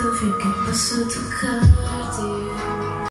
Stanna canto finché posso toccarti